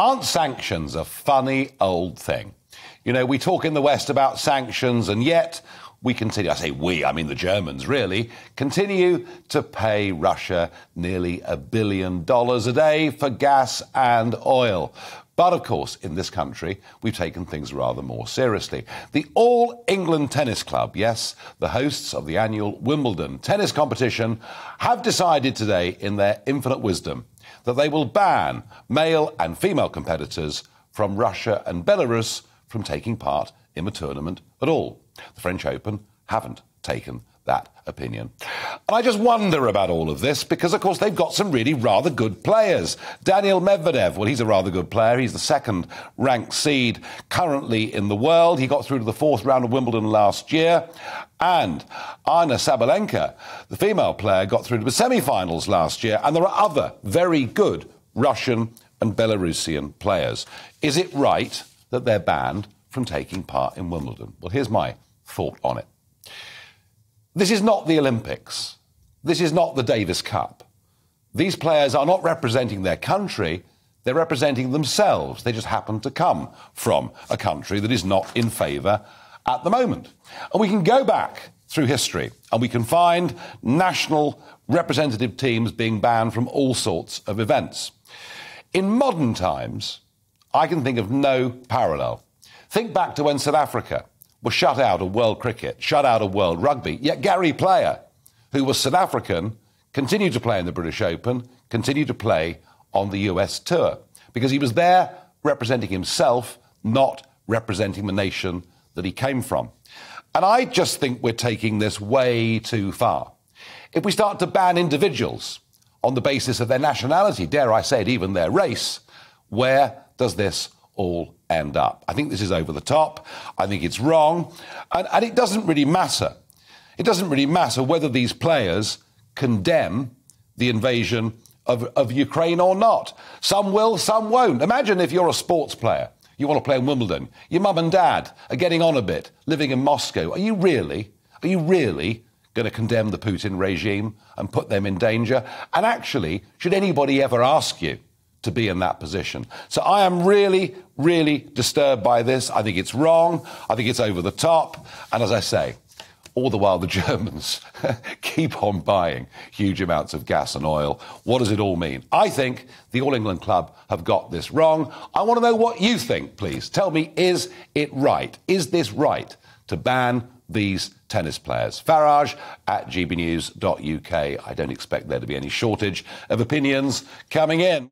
Aren't sanctions a funny old thing? You know, we talk in the West about sanctions, and yet we continue, I say we, I mean the Germans really, continue to pay Russia nearly a billion dollars a day for gas and oil. But of course, in this country, we've taken things rather more seriously. The All England Tennis Club, yes, the hosts of the annual Wimbledon tennis competition, have decided today, in their infinite wisdom, that they will ban male and female competitors from Russia and Belarus from taking part in the tournament at all. The French Open haven't taken that opinion. And I just wonder about all of this because, of course, they've got some really rather good players. Daniel Medvedev, well, he's a rather good player. He's the second ranked seed currently in the world. He got through to the fourth round of Wimbledon last year. And Aryna Sabalenka, the female player, got through to the semi finals last year. And there are other very good Russian and Belarusian players. Is it right that they're banned from taking part in Wimbledon? Well, here's my thought on it. This is not the Olympics. This is not the Davis Cup. These players are not representing their country, they're representing themselves. They just happen to come from a country that is not in favour at the moment. And we can go back through history and we can find national representative teams being banned from all sorts of events. In modern times, I can think of no parallel. Think back to when South Africa was shut out of world cricket, shut out of world rugby. Yet Gary Player, who was South African, continued to play in the British Open, continued to play on the US tour because he was there representing himself, not representing the nation that he came from. And I just think we're taking this way too far. If we start to ban individuals on the basis of their nationality, dare I say it, even their race, where does this all end up. I think this is over the top. I think it's wrong. And, and, it doesn't really matter. It doesn't really matter whether these players condemn the invasion of, of Ukraine or not. Some will, some won't. Imagine if you're a sports player. You want to play in Wimbledon. Your mum and dad are getting on a bit, living in Moscow. Are you really, are you really going to condemn the Putin regime and put them in danger? And actually, should anybody ever ask you to be in that position. So I am really, really disturbed by this. I think it's wrong. I think it's over the top. And as I say, all the while the Germans keep on buying huge amounts of gas and oil. What does it all mean? I think the All England Club have got this wrong. I want to know what you think, please. Tell me, is it right? Is this right to ban these tennis players. Farage at gbnews.uk. I don't expect there to be any shortage of opinions coming in.